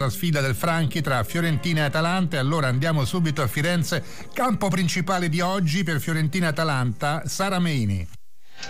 La sfida del Franchi tra Fiorentina e Atalanta. Allora andiamo subito a Firenze. Campo principale di oggi per Fiorentina e Atalanta, Sara Meini.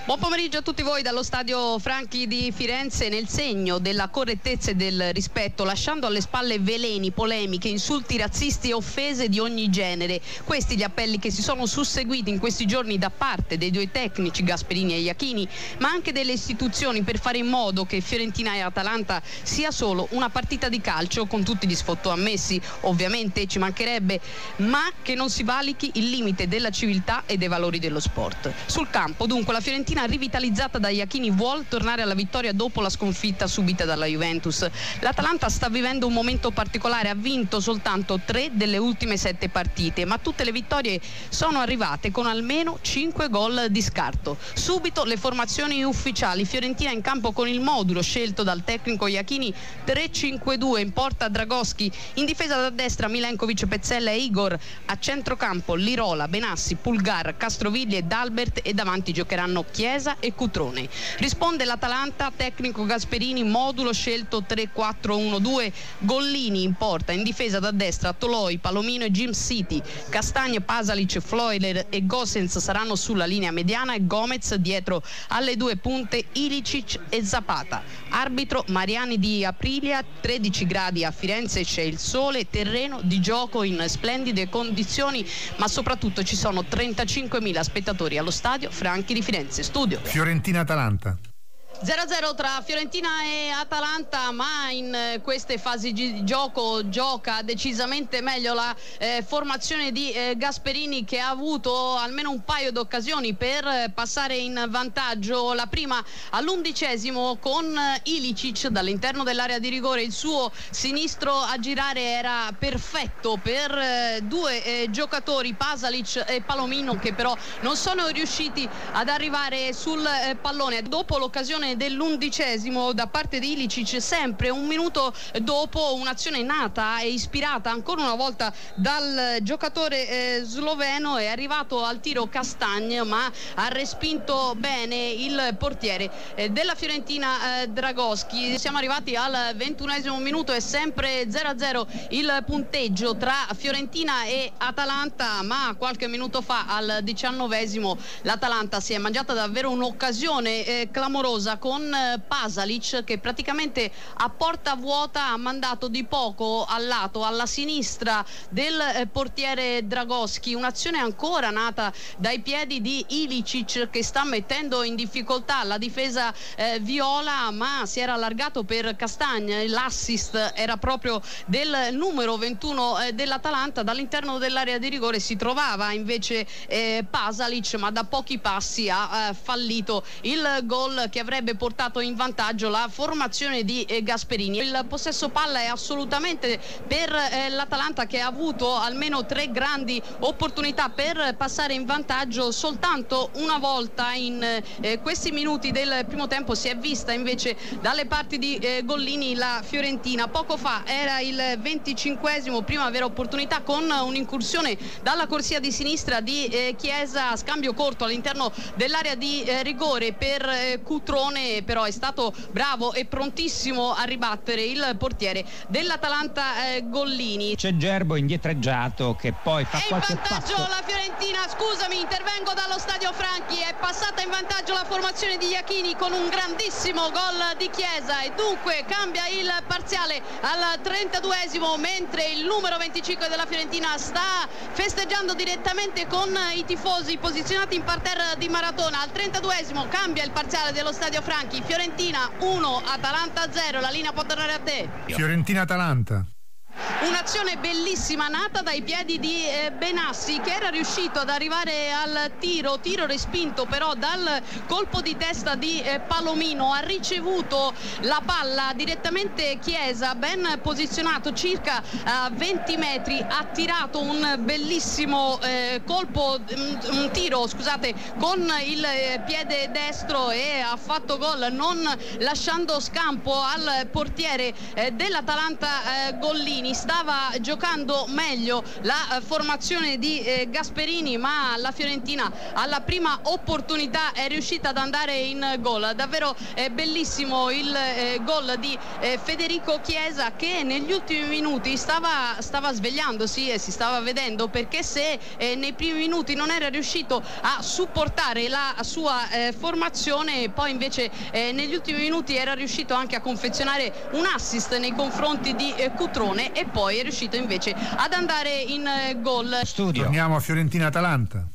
Buon pomeriggio a tutti voi dallo stadio Franchi di Firenze nel segno della correttezza e del rispetto, lasciando alle spalle veleni, polemiche, insulti razzisti e offese di ogni genere. Questi gli appelli che si sono susseguiti in questi giorni da parte dei due tecnici Gasperini e Iachini, ma anche delle istituzioni per fare in modo che Fiorentina e Atalanta sia solo una partita di calcio con tutti gli sfotto ammessi, ovviamente ci mancherebbe, ma che non si valichi il limite della civiltà e dei valori dello sport. Sul campo dunque la Fiorentina Fiorentina rivitalizzata da Iachini vuole tornare alla vittoria dopo la sconfitta subita dalla Juventus. L'Atalanta sta vivendo un momento particolare, ha vinto soltanto tre delle ultime sette partite, ma tutte le vittorie sono arrivate con almeno cinque gol di scarto. Subito le formazioni ufficiali, Fiorentina in campo con il modulo scelto dal tecnico Iachini 3-5-2 in porta Dragoschi, in difesa da destra Milenkovic, Pezzella e Igor, a centrocampo Lirola, Benassi, Pulgar, Castrovigli e Dalbert e davanti giocheranno Chiesa e Cutrone. Risponde l'Atalanta, tecnico Gasperini, modulo scelto 3-4-1-2, Gollini in porta, in difesa da destra Toloi, Palomino e Jim City, Castagna, Pasalic, Floiler e Gossens saranno sulla linea mediana e Gomez dietro alle due punte Ilicic e Zapata. Arbitro Mariani di Aprilia, 13 gradi a Firenze, c'è il sole, terreno di gioco in splendide condizioni, ma soprattutto ci sono 35.000 spettatori allo stadio Franchi di Firenze. Studio. Fiorentina-Atalanta. 0-0 tra Fiorentina e Atalanta, ma in eh, queste fasi di gioco gioca decisamente meglio la eh, formazione di eh, Gasperini che ha avuto almeno un paio di occasioni per eh, passare in vantaggio. La prima all'undicesimo con eh, Ilicic dall'interno dell'area di rigore, il suo sinistro a girare era perfetto per due giocatori, Pasalic e Palomino, che però non sono riusciti ad arrivare sul pallone. Dopo l'occasione dell'undicesimo da parte di Ilicic sempre un minuto dopo un'azione nata e ispirata ancora una volta dal giocatore eh, sloveno è arrivato al tiro Castagna ma ha respinto bene il portiere eh, della Fiorentina eh, Dragoschi. Siamo arrivati al ventunesimo minuto è sempre 0-0 il punteggio tra Fiorentina e Atalanta ma qualche minuto fa al diciannovesimo l'Atalanta si è mangiata davvero un'occasione eh, clamorosa con eh, Pasalic che praticamente a porta vuota ha mandato di poco al lato, alla sinistra del eh, portiere Dragoschi, un'azione ancora nata dai piedi di Ilicic che sta mettendo in difficoltà la difesa eh, viola ma si era allargato per Castagna, l'assist era proprio del numero 21 eh, dell'Atalanta, dall'interno dell'area di rigore si trovava invece eh, Pasalic ma da pochi passi ha eh, fallito il gol che avrebbe avrebbe portato in vantaggio la formazione di eh, Gasperini. Il possesso palla è assolutamente per eh, l'Atalanta che ha avuto almeno tre grandi opportunità per passare in vantaggio soltanto una volta in eh, questi minuti del primo tempo si è vista invece dalle parti di Gollini la Fiorentina. Poco fa era il 25esimo, prima avere opportunità con un'incursione dalla corsia di sinistra di Chiesa, scambio corto all'interno dell'area di rigore per Cutrone Simone però è stato bravo e prontissimo a ribattere il portiere dell'Atalanta eh, Gollini. C'è Gerbo indietreggiato che poi fa è qualche in vantaggio passo. la Fiorentina, scusami, intervengo dallo stadio Franchi, è passata in vantaggio la formazione di Iachini con un grandissimo gol di Chiesa e dunque cambia il parziale al 32esimo mentre il numero 25 della Fiorentina sta festeggiando direttamente con i tifosi posizionati in parterre di Maratona. Al 32esimo cambia il parziale dello stadio Franchi Franchi, Fiorentina 1, Atalanta 0, la linea può tornare a te. Fiorentina-Atalanta. Un'azione bellissima nata dai piedi di eh, Benassi che era riuscito ad arrivare al tiro, tiro respinto però dal colpo di testa di eh, Palomino. Ha ricevuto la palla direttamente Chiesa, ben posizionato circa a 20 metri, ha tirato un bellissimo eh, colpo, un, un, tiro scusate, con il eh, piede destro e ha fatto gol non lasciando scampo al portiere eh, dell'Atalanta eh, Gollini. Stava stava giocando meglio la eh, formazione di eh, Gasperini ma la Fiorentina alla prima opportunità è riuscita ad andare in gol. Davvero eh, bellissimo il gol di Federico Chiesa che negli ultimi minuti stava, stava svegliandosi e si stava vedendo perché se nei primi minuti non era riuscito a supportare la sua formazione poi invece negli ultimi minuti era riuscito anche a confezionare un assist nei confronti di Cutrone e poi è riuscito invece ad andare in gol. Studio. Torniamo a Fiorentina-Atalanta.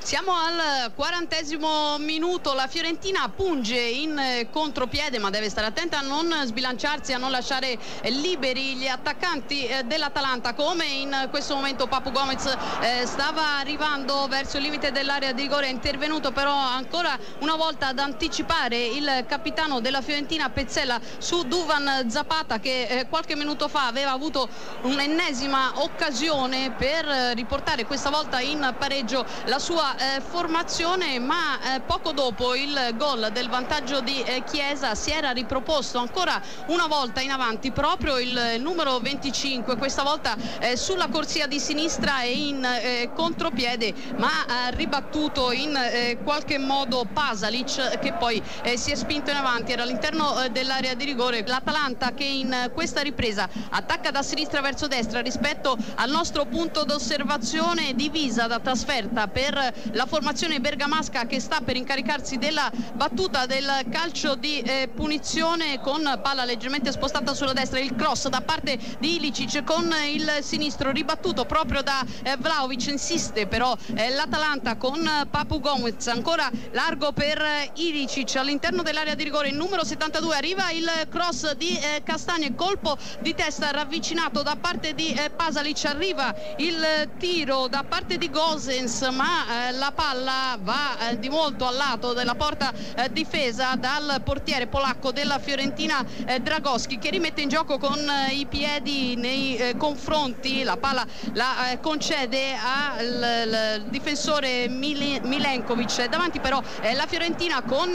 Siamo al quarantesimo minuto, la Fiorentina punge in eh, contropiede ma deve stare attenta a non sbilanciarsi, a non lasciare eh, liberi gli attaccanti eh, dell'Atalanta come in questo momento Papu Gomez stava arrivando verso il limite dell'area di rigore, è intervenuto però ancora una volta ad anticipare il capitano della Fiorentina Pezzella su Duvan Zapata che qualche minuto fa aveva avuto un'ennesima occasione per riportare questa volta in pareggio la sua eh, formazione ma eh, poco dopo il gol del vantaggio di eh, Chiesa si era riproposto ancora una volta in avanti proprio il numero 25 questa volta eh, sulla corsia di sinistra e in eh, contropiede ma ha ribattuto in eh, qualche modo Pasalic che poi si è spinto in avanti. Era all'interno dell'area di rigore. l'Atalanta che in questa ripresa attacca da sinistra verso destra rispetto al nostro punto d'osservazione divisa da trasferta per la formazione bergamasca che sta per incaricarsi della battuta del calcio di eh, punizione con palla leggermente spostata sulla destra il cross da parte di Ilicic con il sinistro ribattuto proprio da eh, Vlaovic insiste però eh, l'Atalanta con Papu Gomez ancora largo per Ilicic. All'interno dell'area di rigore il numero 72 arriva il cross di eh, Castagne colpo di testa ravvicinato da parte di eh, Pasalic. Arriva il tiro da parte di Gosens ma eh, la palla va eh, di molto al lato della porta eh, difesa dal portiere polacco della Fiorentina Dragoschi che rimette in gioco con i piedi nei confronti. La palla la concede al difensore Milenkovic. Davanti però la Fiorentina con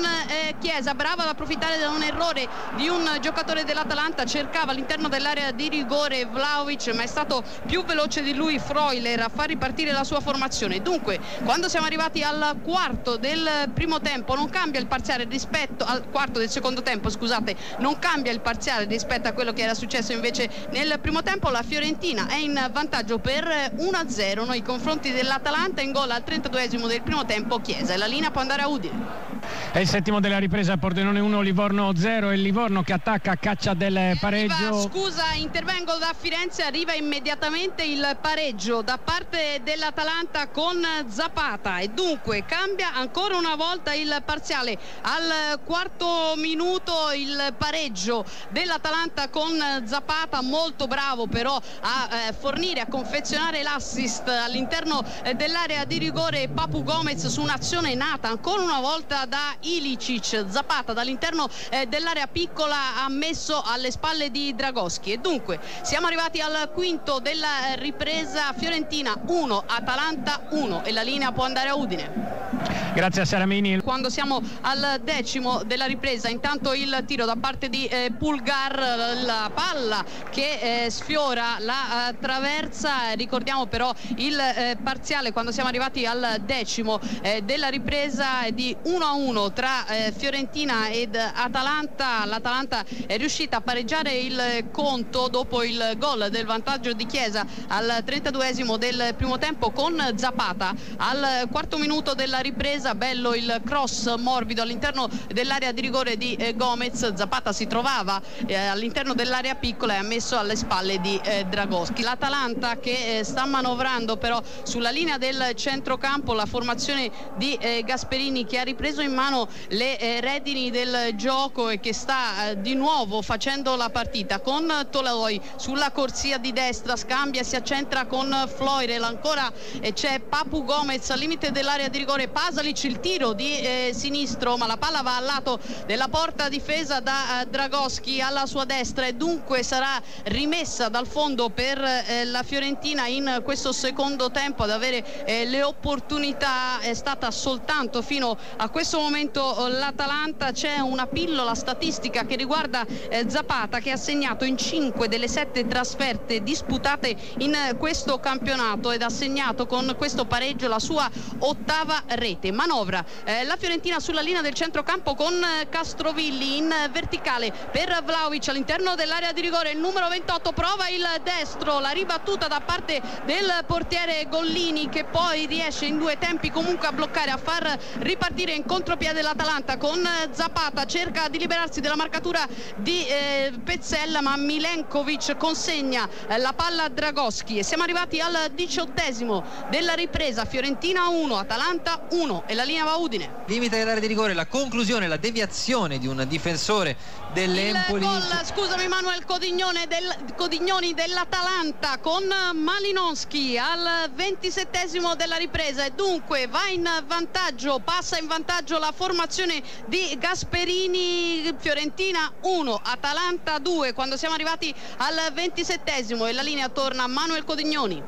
Chiesa brava ad approfittare da un errore di un giocatore dell'Atalanta. Cercava all'interno dell'area di rigore Vlaovic ma è stato più veloce di lui Freuler a far ripartire la sua formazione. Dunque quando siamo arrivati al quarto del primo tempo non cambia il parziale rispetto al quarto del secondo tempo scusate non cambia il parziale rispetto a quello che era successo invece nel primo tempo. La Fiorentina è in vantaggio per 1-0 nei confronti dell'Atalanta in gol al 32esimo del primo tempo Chiesa. E la linea può andare a Udine è il settimo della ripresa Pordenone 1 Livorno 0 e Livorno che attacca a caccia del pareggio. arriva, scusa intervengo da Firenze arriva immediatamente il pareggio da parte dell'Atalanta con Zapata. E dunque cambia ancora una volta il parziale. Al quarto minuto il pareggio dell'Atalanta con Zapata molto bravo però a eh, fornire a confezionare l'assist all'interno eh, dell'area di rigore Papu Gomez su un'azione nata ancora una volta da Ilicic. Zapata dall'interno eh, dell'area piccola ha messo alle spalle di Dragoschi. E dunque siamo arrivati al quinto della ripresa Fiorentina. 1 Atalanta 1 e la linea può andare a Udine. Grazie a Saramini. Quando siamo al decimo della ripresa, intanto il tiro da parte di eh, Pulgar, la palla che eh, sfiora la eh, traversa. Ricordiamo però il eh, parziale quando siamo arrivati al decimo eh, della ripresa di 1-1 tra eh, Fiorentina ed Atalanta. L'Atalanta è riuscita a pareggiare il conto dopo il gol del vantaggio di Chiesa al 32esimo del primo tempo con Zapata al quarto minuto della ripresa bello il cross morbido all'interno dell'area di rigore di eh, Gomez. Zapata si trovava eh, all'interno dell'area piccola e ha messo alle spalle di eh, Dragoschi. l'Atalanta che sta manovrando però sulla linea del centrocampo la formazione di Gasperini che ha ripreso in mano le redini del gioco e che sta di nuovo facendo la partita con Toloi sulla corsia di destra. Scambia si accentra con Floirel ancora c'è Papu Gomez al limite dell'area di rigore. Pasalic Vlaovic il tiro di eh, sinistro ma la palla va al lato della porta difesa da eh, Dragoschi alla sua destra e dunque sarà rimessa dal fondo per eh, la Fiorentina in questo secondo tempo ad avere eh, le opportunità. È stata soltanto fino a questo momento l'Atalanta. C'è una pillola statistica che riguarda eh, Zapata che ha segnato in 5 delle 7 trasferte disputate in questo campionato ed ha segnato con questo pareggio la sua ottava rete manovra. Eh, la Fiorentina sulla linea del centrocampo con Castrovilli in verticale per Vlaovic all'interno dell'area di rigore. Il numero 28 prova il destro la ribattuta da parte del portiere Gollini che poi riesce in due tempi comunque a bloccare a far ripartire in contropiede l'Atalanta con Zapata. Cerca di liberarsi della marcatura di eh, Pezzella ma Milenkovic consegna eh, la palla a Dragoschi. E siamo arrivati al diciottesimo della ripresa. Fiorentina 1 Atalanta 1 e la linea va Udine. Limite dell'area di rigore la conclusione la deviazione di un difensore dell'Empoli. Il gol scusami Manuel Codignone del, Codignoni dell'Atalanta con Malinowski al ventisettesimo della ripresa. E dunque va in vantaggio passa in vantaggio la formazione di Gasperini Fiorentina 1 Atalanta 2 quando siamo arrivati al ventisettesimo. E la linea torna a Manuel Codignoni.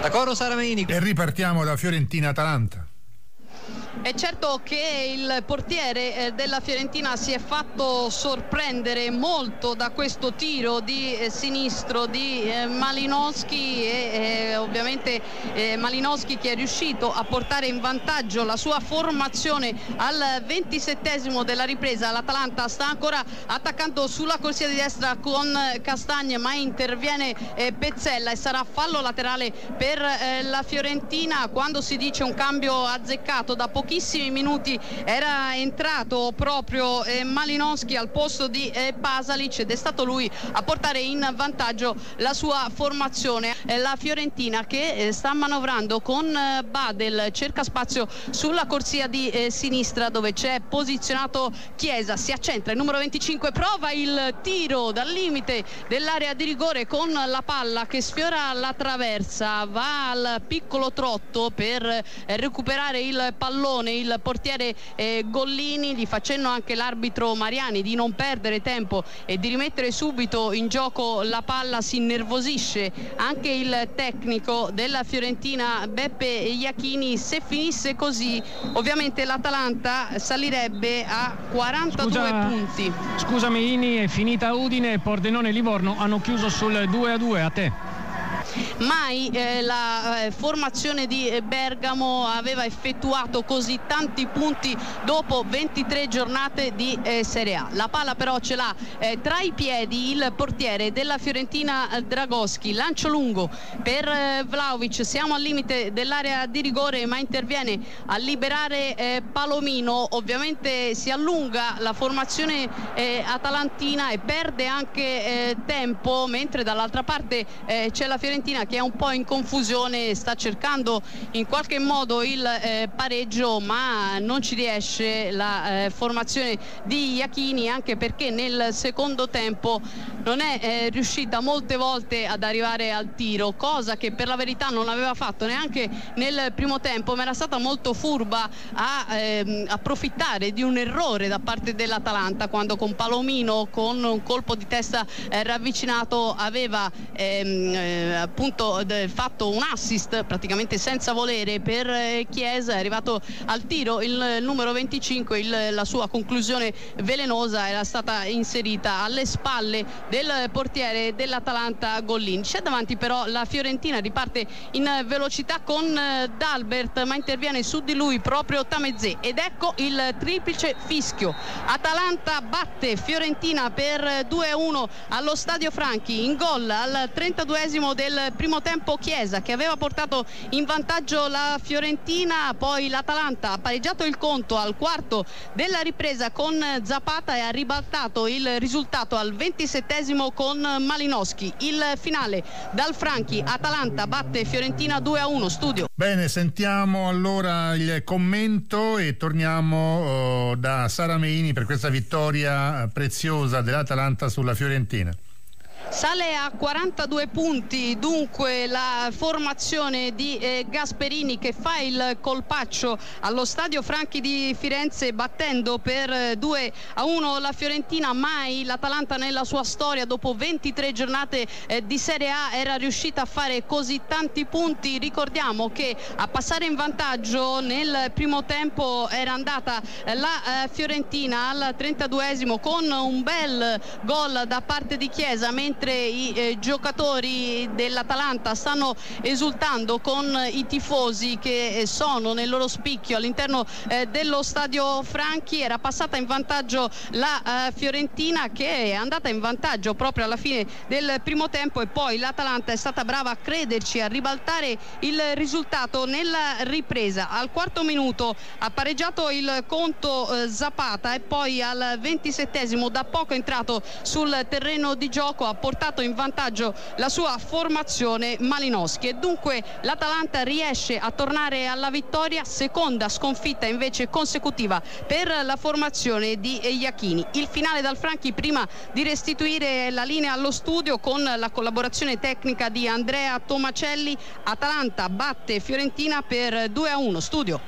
D'accordo Sara Meini. E ripartiamo da Fiorentina Atalanta è certo che il portiere eh, della Fiorentina si è fatto sorprendere molto da questo tiro di eh, sinistro di eh, Malinowski e ovviamente Malinowski che è riuscito a portare in vantaggio la sua formazione al ventisettesimo della ripresa. L'Atalanta sta ancora attaccando sulla corsia di destra con Castagne ma interviene Pezzella e sarà fallo laterale per la Fiorentina quando si dice un cambio azzeccato da pochissimo pochissimi minuti era entrato proprio eh, Malinowski al posto di eh, Pasalic ed è stato lui a portare in vantaggio la sua formazione. Eh, la Fiorentina che eh, sta manovrando con eh, Badel, cerca spazio sulla corsia di eh, sinistra dove c'è posizionato Chiesa, si accentra il numero 25, prova il tiro dal limite dell'area di rigore con la palla che sfiora la traversa, va al piccolo trotto per recuperare il pallone pallone il portiere eh, Gollini gli facendo anche l'arbitro Mariani di non perdere tempo e di rimettere subito in gioco la palla si innervosisce anche il tecnico della Fiorentina Beppe Iachini. Se finisse così ovviamente l'Atalanta salirebbe a 42 Scusa, punti. scusami Ini è finita Udine Pordenone e Livorno hanno chiuso sul 2 a 2 a te mai eh, la eh, formazione di Bergamo aveva effettuato così tanti punti dopo 23 giornate di eh, Serie A. La palla però ce l'ha eh, tra i piedi il portiere della Fiorentina eh, Dragoschi, lancio lungo per eh, Vlaovic, siamo al limite dell'area di rigore ma interviene a liberare Palomino, ovviamente si allunga la formazione atalantina e perde anche tempo mentre dall'altra parte c'è la Fiorentina Fiorentina che è un po' in confusione, sta cercando in qualche modo il eh, pareggio ma non ci riesce la eh, formazione di Iachini anche perché nel secondo tempo non è eh, riuscita molte volte ad arrivare al tiro, cosa che per la verità non aveva fatto neanche nel primo tempo ma era stata molto furba a ehm, approfittare di un errore da parte dell'Atalanta quando con Palomino con un colpo di testa eh, ravvicinato aveva ehm, eh, appunto fatto un assist praticamente senza volere per eh, Chiesa, è arrivato al tiro il numero 25, il, la sua conclusione velenosa era stata inserita alle spalle del portiere dell'Atalanta Gollin. C'è davanti però la Fiorentina, riparte in velocità con eh, Dalbert ma interviene su di lui proprio Tamezze ed ecco il triplice fischio. Atalanta batte Fiorentina per 2-1 allo Stadio Franchi in gol al 32esimo del primo tempo Chiesa che aveva portato in vantaggio la Fiorentina, poi l'Atalanta ha pareggiato il conto al quarto della ripresa con Zapata e ha ribaltato il risultato al ventisettesimo con Malinowski. Il finale dal Franchi, Atalanta batte Fiorentina 2 a 1, studio. Bene, sentiamo allora il commento e torniamo oh, da Sara Meini per questa vittoria preziosa dell'Atalanta sulla Fiorentina. Sale a 42 punti dunque la formazione di eh, Gasperini che fa il colpaccio allo stadio Franchi di Firenze battendo per 2 eh, a 1 la Fiorentina. Mai l'Atalanta nella sua storia dopo 23 giornate eh, di Serie A era riuscita a fare così tanti punti. Ricordiamo che a passare in vantaggio nel primo tempo era andata eh, la eh, Fiorentina al 32esimo con un bel gol da parte di Chiesa mentre i eh, giocatori dell'Atalanta stanno esultando con i tifosi che sono nel loro spicchio all'interno eh, dello stadio Franchi. Era passata in vantaggio la eh, Fiorentina che è andata in vantaggio proprio alla fine del primo tempo e poi l'Atalanta è stata brava a crederci a ribaltare il risultato nella ripresa. Al quarto minuto ha pareggiato il conto eh, Zapata e poi al ventisettesimo da poco entrato sul terreno di gioco ha portato in vantaggio la sua formazione Malinowski. E dunque l'Atalanta riesce a tornare alla vittoria seconda sconfitta invece consecutiva per la formazione di Iachini. Il finale dal Franchi prima di restituire la linea allo studio con la collaborazione tecnica di Andrea Tomacelli. Atalanta batte Fiorentina per 2 a 1 studio